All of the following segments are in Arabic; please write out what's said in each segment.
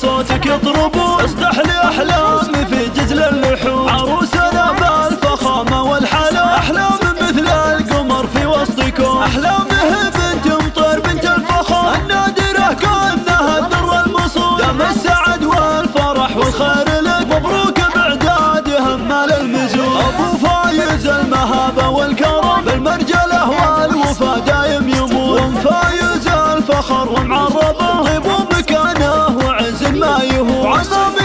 صوتك يطربون استحلي أحلامي في جزل اللحوم عروسنا بالفخامة والحلا. أحلام مثل القمر في وسطكم أحلامه بنت مطير بنت الفخر النادره كأنها الدر المصون. دام السعد والفرح والخير لك. مبروك باعدادهم مال المزون. أبو فايز المهابة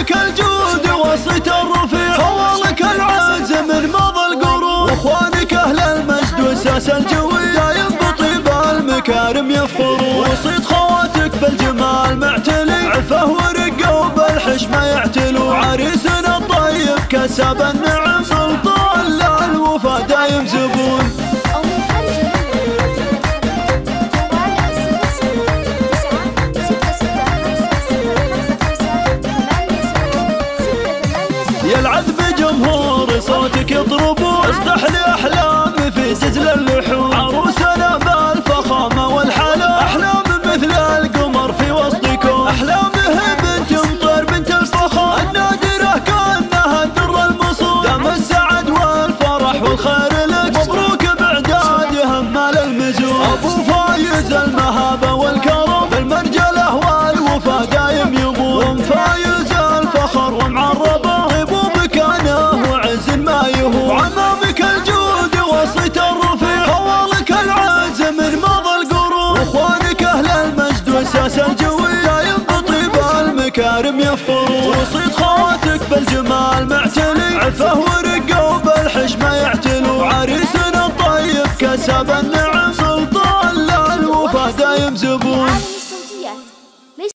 عظامك الجود وصيت الرفيع حوالك العز من مضى القرون وإخوانك أهل المجد وساس الجوي دايم بطيب المكارم يفخرون وصيت خواتك بالجمال معتلي عفه ورقه وبالحشمه يعتلو. عريسنا الطيب كسب النعم سلطان للوفا دايم زبون. ستة يلعب بجمهور صوتك يطربون استحلي احلامي في سجل اللحوم عروسنا بالفخامة والحلا. أحلام مثل القمر في وسطكم. أحلامه بنت مطير بنت الفخر. النادره كأنها الدر المصون. دام السعد والفرح والخير لك. مبروك باعدادهم مال المزون أبو فايز المهابه المكارم يفخرون وصيت خواتك بالجمال معتلي. عفه ورقه وبالحشمه يعتلو. عريسنا الطيب كسب النعم.